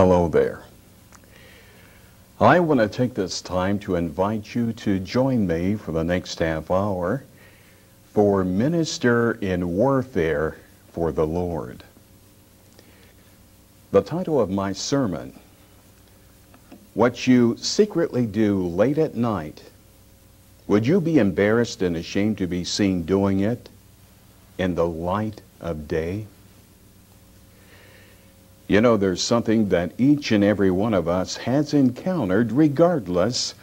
Hello there. I want to take this time to invite you to join me for the next half hour for Minister in Warfare for the Lord. The title of my sermon, What You Secretly Do Late at Night. Would you be embarrassed and ashamed to be seen doing it in the light of day? You know, there's something that each and every one of us has encountered, regardless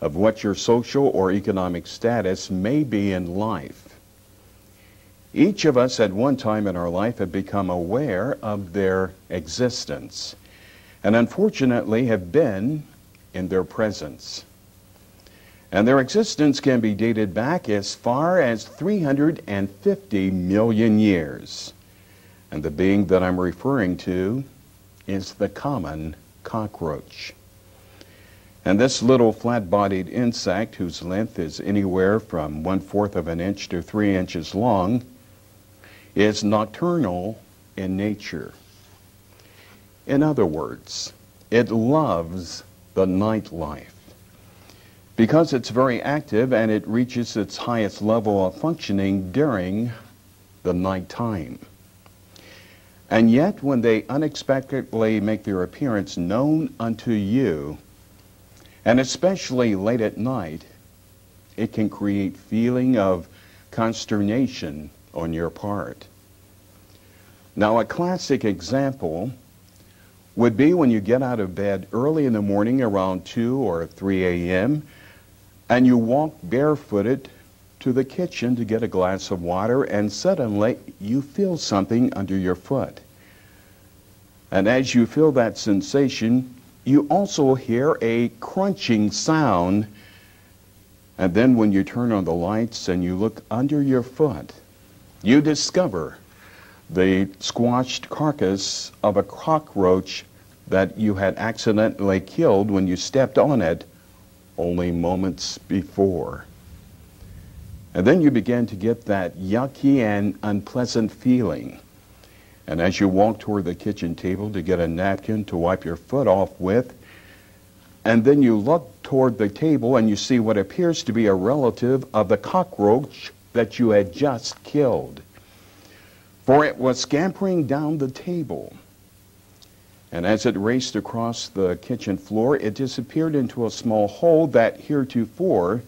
of what your social or economic status may be in life. Each of us at one time in our life have become aware of their existence and unfortunately have been in their presence. And their existence can be dated back as far as 350 million years. And the being that I'm referring to is the common cockroach. And this little flat-bodied insect, whose length is anywhere from one-fourth of an inch to three inches long, is nocturnal in nature. In other words, it loves the nightlife because it's very active and it reaches its highest level of functioning during the nighttime. And yet, when they unexpectedly make their appearance known unto you, and especially late at night, it can create feeling of consternation on your part. Now, a classic example would be when you get out of bed early in the morning around 2 or 3 a.m and you walk barefooted to the kitchen to get a glass of water, and suddenly you feel something under your foot. And as you feel that sensation, you also hear a crunching sound. And then when you turn on the lights and you look under your foot, you discover the squashed carcass of a cockroach that you had accidentally killed when you stepped on it only moments before. And then you begin to get that yucky and unpleasant feeling. And as you walk toward the kitchen table to get a napkin to wipe your foot off with, and then you look toward the table and you see what appears to be a relative of the cockroach that you had just killed. For it was scampering down the table. And as it raced across the kitchen floor, it disappeared into a small hole that heretofore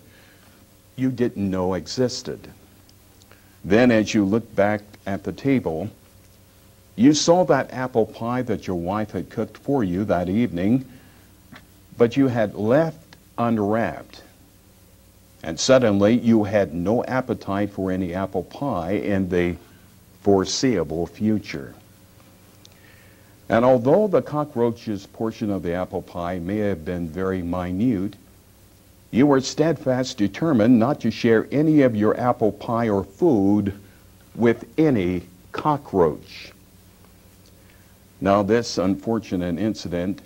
you didn't know existed. Then, as you looked back at the table, you saw that apple pie that your wife had cooked for you that evening, but you had left unwrapped. And suddenly you had no appetite for any apple pie in the foreseeable future. And although the cockroach's portion of the apple pie may have been very minute, you were steadfast determined not to share any of your apple pie or food with any cockroach. Now, this unfortunate incident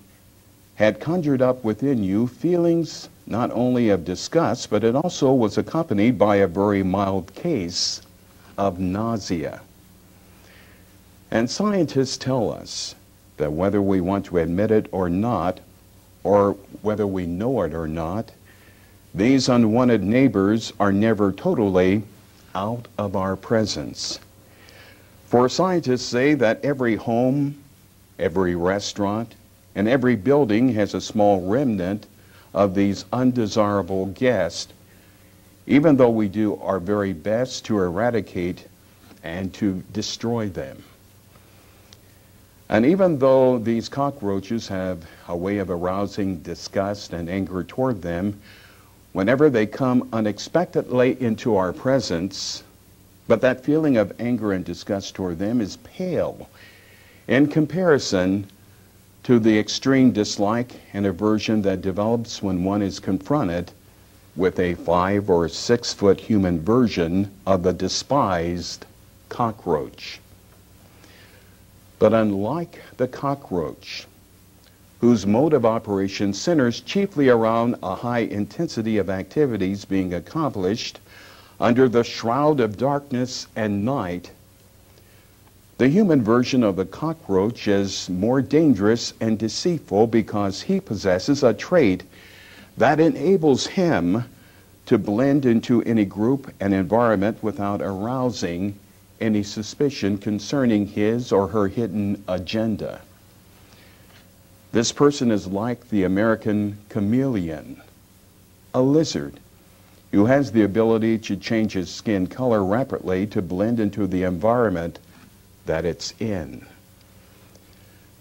had conjured up within you feelings not only of disgust, but it also was accompanied by a very mild case of nausea. And scientists tell us that whether we want to admit it or not, or whether we know it or not, these unwanted neighbors are never totally out of our presence. For scientists say that every home, every restaurant, and every building has a small remnant of these undesirable guests, even though we do our very best to eradicate and to destroy them. And even though these cockroaches have a way of arousing disgust and anger toward them, whenever they come unexpectedly into our presence, but that feeling of anger and disgust toward them is pale in comparison to the extreme dislike and aversion that develops when one is confronted with a five or six foot human version of the despised cockroach. But unlike the cockroach, whose mode of operation centers chiefly around a high intensity of activities being accomplished under the shroud of darkness and night, The human version of the cockroach is more dangerous and deceitful because he possesses a trait that enables him to blend into any group and environment without arousing any suspicion concerning his or her hidden agenda. This person is like the American chameleon, a lizard who has the ability to change his skin color rapidly to blend into the environment that it's in.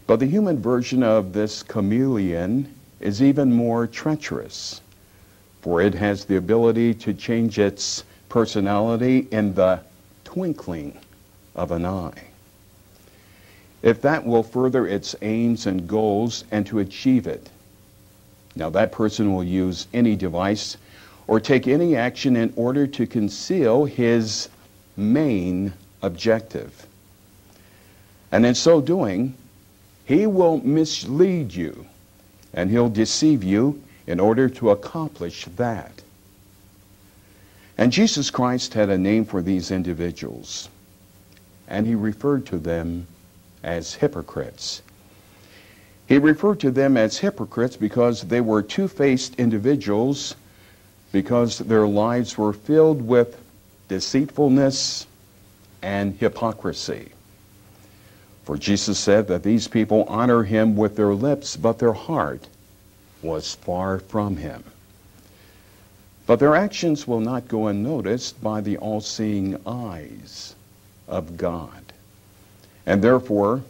But the human version of this chameleon is even more treacherous, for it has the ability to change its personality in the twinkling of an eye. If that will further its aims and goals and to achieve it, now that person will use any device or take any action in order to conceal his main objective. And in so doing, he will mislead you and he'll deceive you in order to accomplish that. And Jesus Christ had a name for these individuals, and he referred to them as hypocrites. He referred to them as hypocrites because they were two faced individuals, because their lives were filled with deceitfulness and hypocrisy. For Jesus said that these people honor him with their lips, but their heart was far from him. But their actions will not go unnoticed by the all seeing eyes of God. And therefore,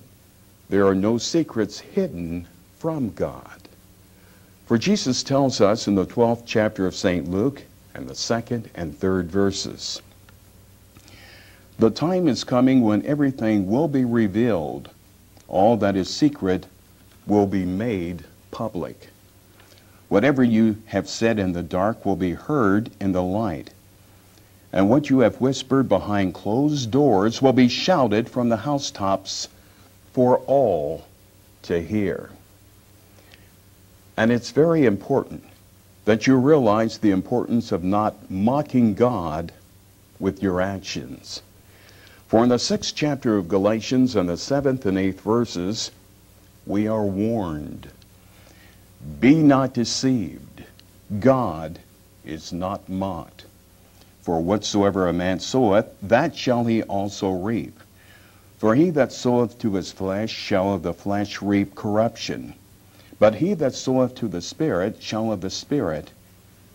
there are no secrets hidden from God. For Jesus tells us in the 12th chapter of St. Luke and the second and third verses the time is coming when everything will be revealed. All that is secret will be made public. Whatever you have said in the dark will be heard in the light. And what you have whispered behind closed doors will be shouted from the housetops for all to hear. And it's very important that you realize the importance of not mocking God with your actions. For in the sixth chapter of Galatians and the seventh and eighth verses, we are warned Be not deceived, God is not mocked. For whatsoever a man soweth, that shall he also reap. For he that soweth to his flesh shall of the flesh reap corruption. But he that soweth to the Spirit shall of the Spirit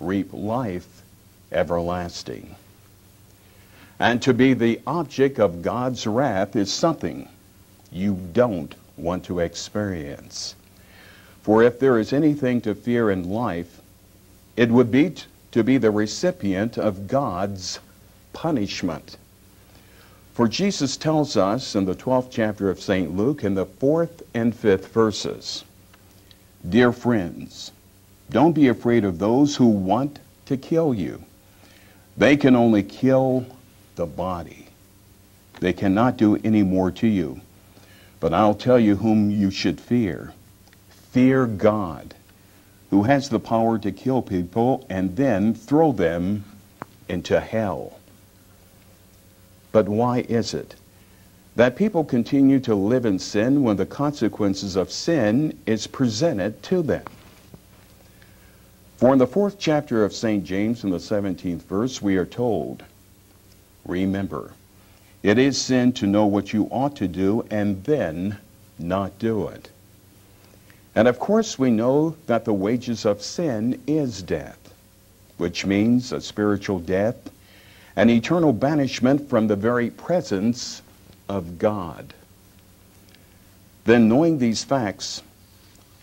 reap life everlasting. And to be the object of God's wrath is something you don't want to experience. For if there is anything to fear in life, it would be to be the recipient of God's punishment. For Jesus tells us in the 12th chapter of St. Luke in the fourth and fifth verses, Dear friends, don't be afraid of those who want to kill you. They can only kill the body. They cannot do any more to you. But I'll tell you whom you should fear. Fear God, who has the power to kill people and then throw them into hell. But why is it that people continue to live in sin when the consequences of sin is presented to them? For in the fourth chapter of St. James, in the 17th verse, we are told, Remember, it is sin to know what you ought to do and then not do it. And of course, we know that the wages of sin is death, which means a spiritual death, an eternal banishment from the very presence of God. Then, knowing these facts,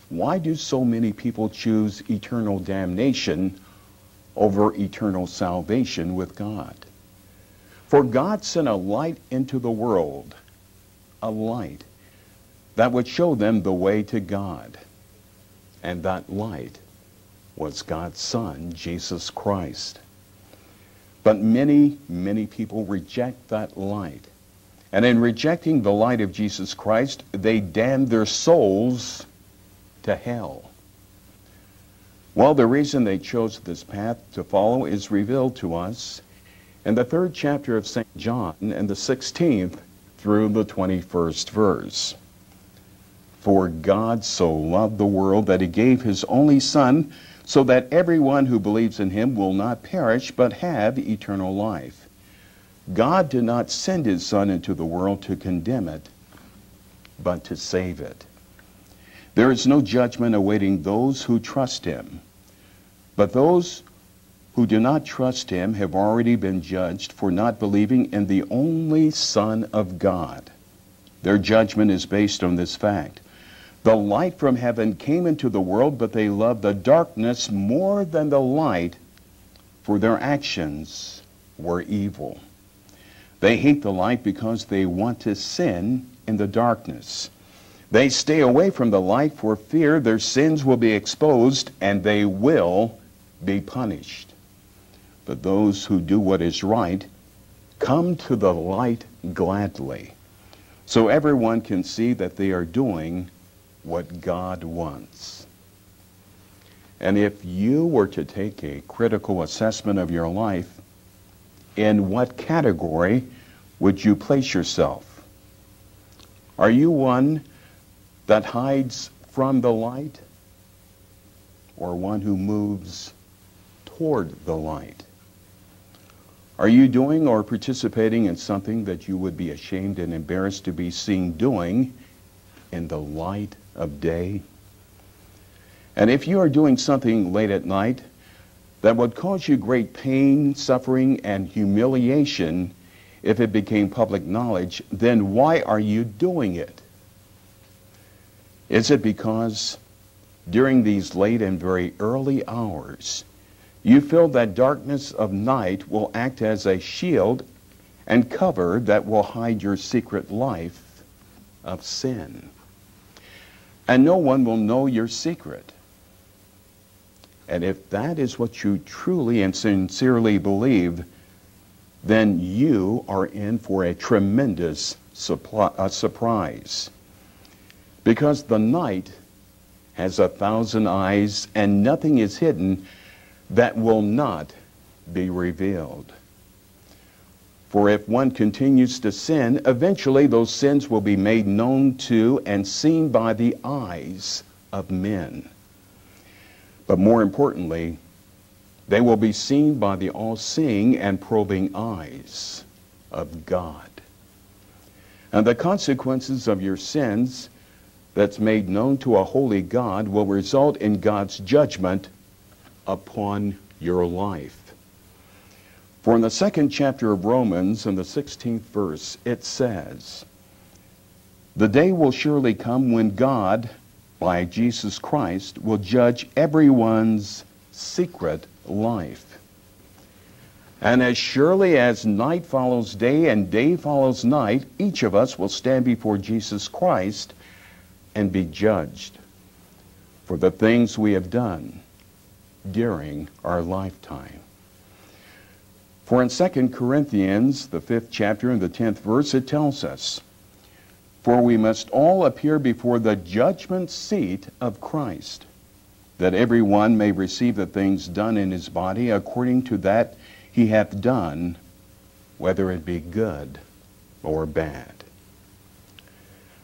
why do so many people choose eternal damnation over eternal salvation with God? For God sent a light into the world, a light that would show them the way to God. And that light was God's Son, Jesus Christ. But many, many people reject that light. And in rejecting the light of Jesus Christ, they damn their souls to hell. Well, the reason they chose this path to follow is revealed to us in the third chapter of St. John and the 16th through the 21st verse. For God so loved the world that he gave his only Son, so that everyone who believes in him will not perish but have eternal life. God did not send his Son into the world to condemn it, but to save it. There is no judgment awaiting those who trust him, but those who do not trust him have already been judged for not believing in the only Son of God. Their judgment is based on this fact. The light from heaven came into the world, but they loved the darkness more than the light, for their actions were evil. They hate the light because they want to sin in the darkness. They stay away from the light for fear their sins will be exposed and they will be punished. But those who do what is right come to the light gladly, so everyone can see that they are doing what God wants. And if you were to take a critical assessment of your life, in what category would you place yourself? Are you one that hides from the light or one who moves toward the light? Are you doing or participating in something that you would be ashamed and embarrassed to be seen doing in the light of day? And if you are doing something late at night that would cause you great pain, suffering, and humiliation if it became public knowledge, then why are you doing it? Is it because during these late and very early hours, you feel that darkness of night will act as a shield and cover that will hide your secret life of sin? and no one will know your secret. And if that is what you truly and sincerely believe, then you are in for a tremendous a surprise. Because the night has a thousand eyes, and nothing is hidden that will not be revealed. For if one continues to sin, eventually those sins will be made known to and seen by the eyes of men. But more importantly, they will be seen by the all seeing and probing eyes of God. And the consequences of your sins that's made known to a holy God will result in God's judgment upon your life. For in the second chapter of Romans, in the 16th verse, it says, The day will surely come when God, by Jesus Christ, will judge everyone's secret life. And as surely as night follows day and day follows night, each of us will stand before Jesus Christ and be judged for the things we have done during our lifetime. For in 2 Corinthians, the fifth chapter and the tenth verse, it tells us, For we must all appear before the judgment seat of Christ, that every one may receive the things done in his body according to that he hath done, whether it be good or bad.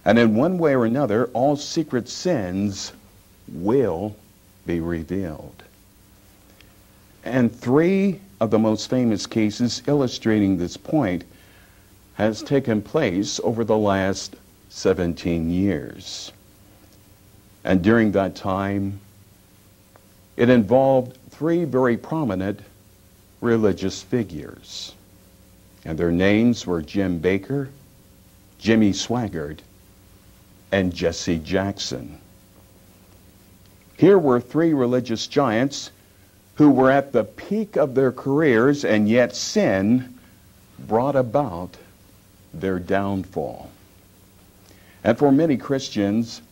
And in one way or another, all secret sins will be revealed. And three of the most famous cases illustrating this point has taken place over the last 17 years. And during that time, it involved three very prominent religious figures. And their names were Jim Bakker, Jimmy Swaggart, and Jesse Jackson. Here were three religious giants who were at the peak of their careers, and yet sin brought about their downfall. And for many Christians,